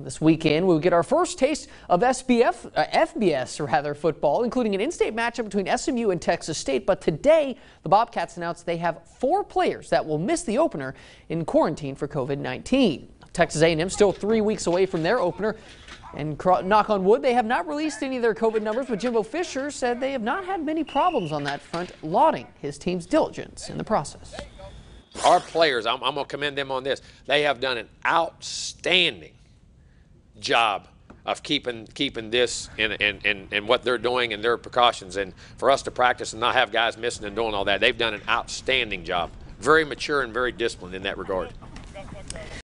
This weekend, we'll get our first taste of SBF, uh, FBS rather, football, including an in-state matchup between SMU and Texas State. But today, the Bobcats announced they have four players that will miss the opener in quarantine for COVID-19. Texas A&M still three weeks away from their opener. And knock on wood, they have not released any of their COVID numbers, but Jimbo Fisher said they have not had many problems on that front, lauding his team's diligence in the process. Our players, I'm, I'm going to commend them on this. They have done an outstanding job of keeping keeping this and and, and, and what they're doing and their precautions. And for us to practice and not have guys missing and doing all that, they've done an outstanding job. Very mature and very disciplined in that regard.